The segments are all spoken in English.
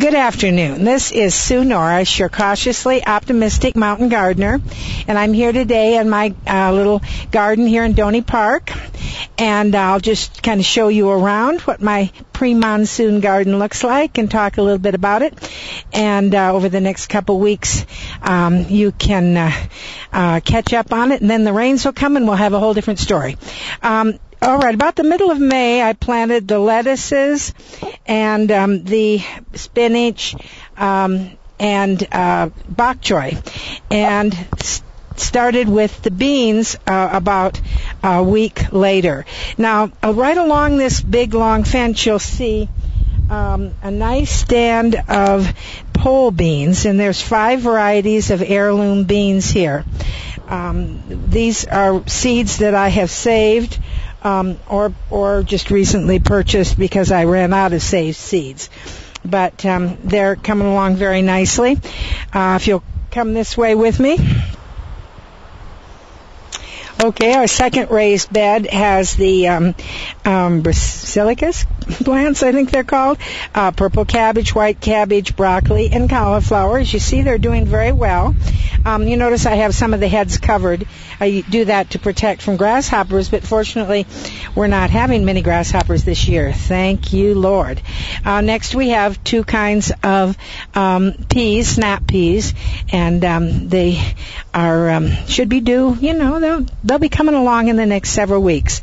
Good afternoon. This is Sue Norris, your cautiously optimistic mountain gardener, and I'm here today in my uh, little garden here in Doney Park, and I'll just kind of show you around what my pre-monsoon garden looks like and talk a little bit about it. And uh, over the next couple weeks, um, you can uh, uh, catch up on it, and then the rains will come, and we'll have a whole different story. Um, all right, about the middle of May, I planted the lettuces and um, the spinach um, and uh, bok choy, and started with the beans uh, about a week later. Now, uh, right along this big long fence, you'll see um, a nice stand of pole beans, and there's five varieties of heirloom beans here. Um, these are seeds that I have saved um, or or just recently purchased because I ran out of saved seeds. But um, they're coming along very nicely. Uh, if you'll come this way with me. Okay, our second raised bed has the um, um, basilicus plants, I think they're called, uh, purple cabbage, white cabbage, broccoli, and cauliflower. As you see, they're doing very well. Um, you notice I have some of the heads covered. I do that to protect from grasshoppers, but fortunately, we're not having many grasshoppers this year. Thank you, Lord. Uh, next, we have two kinds of um, peas, snap peas, and um, they are um, should be due. You know, they'll they'll be coming along in the next several weeks.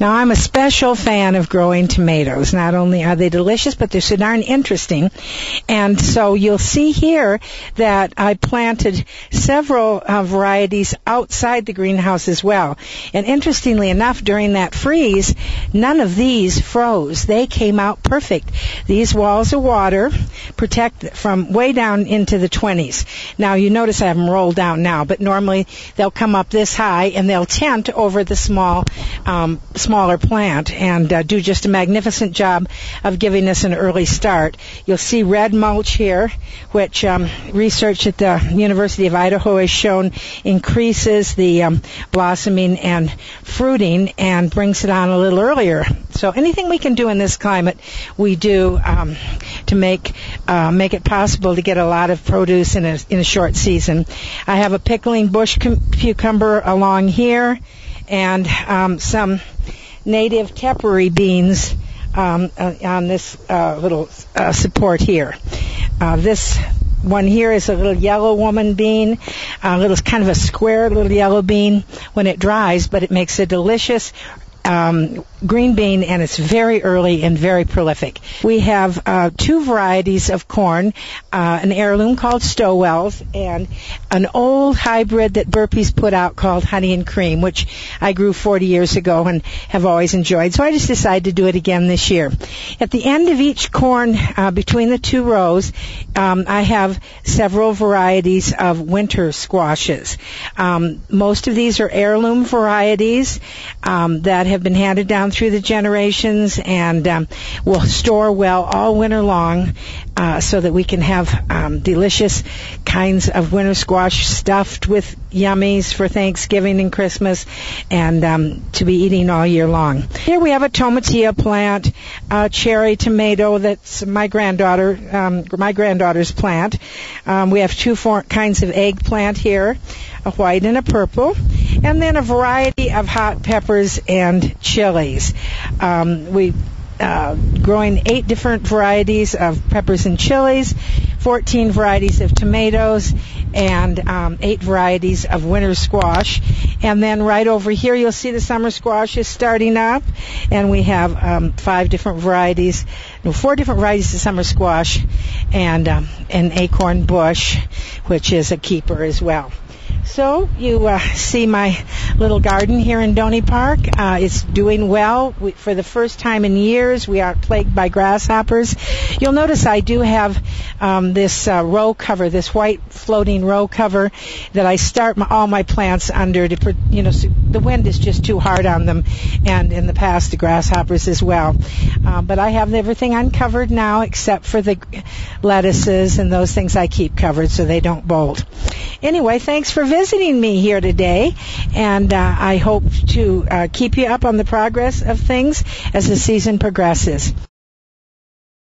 Now, I'm a special fan of growing tomatoes. Not only are they delicious, but they're so darn interesting. And so you'll see here that I planted several uh, varieties outside the greenhouse as well. And interestingly enough, during that freeze, none of these froze. They came out perfect. These walls of water protect from way down into the 20s. Now, you notice I have them rolled down now, but normally they'll come up this high and they'll tent over the small um, smaller plant and uh, do just a magnificent job of giving us an early start. You'll see red mulch here, which um, research at the University of Idaho has shown increases the um, blossoming and fruiting and brings it on a little earlier. So anything we can do in this climate, we do um, to make uh, make it possible to get a lot of produce in a in a short season. I have a pickling bush cum- cucumber along here and um, some native tepary beans um, uh, on this uh, little uh, support here. Uh, this one here is a little yellow woman bean, a little kind of a square little yellow bean when it dries, but it makes a delicious um, green bean, and it's very early and very prolific. We have uh, two varieties of corn, uh, an heirloom called Stowell's, and an old hybrid that Burpee's put out called Honey and Cream, which I grew 40 years ago and have always enjoyed. So I just decided to do it again this year. At the end of each corn, uh, between the two rows, um, I have several varieties of winter squashes. Um, most of these are heirloom varieties um, that have been handed down through the generations and um, will store well all winter long uh, so that we can have um, delicious kinds of winter squash stuffed with yummies for Thanksgiving and Christmas and um, to be eating all year long. Here we have a tomatillo plant, a cherry tomato that's my granddaughter, um, my granddaughter's plant. Um, we have two kinds of eggplant here a white and a purple, and then a variety of hot peppers and chilies. Um, we uh, growing eight different varieties of peppers and chilies, 14 varieties of tomatoes, and um, eight varieties of winter squash. And then right over here, you'll see the summer squash is starting up, and we have um, five different varieties, no, four different varieties of summer squash, and um, an acorn bush, which is a keeper as well. So you uh, see my little garden here in Doney Park. Uh, it's doing well. We, for the first time in years, we aren't plagued by grasshoppers. You'll notice I do have um, this uh, row cover, this white floating row cover that I start my, all my plants under. To you know, so the wind is just too hard on them, and in the past the grasshoppers as well. Uh, but I have everything uncovered now except for the lettuces and those things I keep covered so they don't bolt. Anyway, thanks for visiting me here today, and uh, I hope to uh, keep you up on the progress of things as the season progresses.